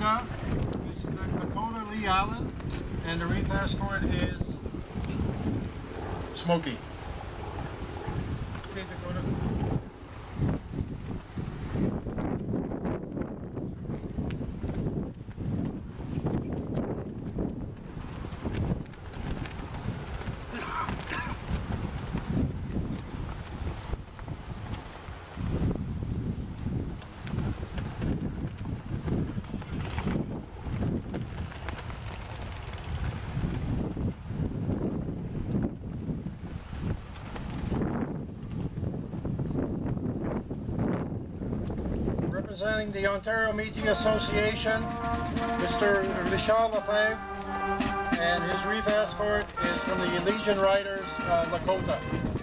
This is the Dakota Lee Allen. And the reef escort is Smokey. Okay, Dakota. Representing the Ontario Métis Association, Mr. Richard Lefebvre, and his reef escort is from the Legion Riders, uh, Lakota.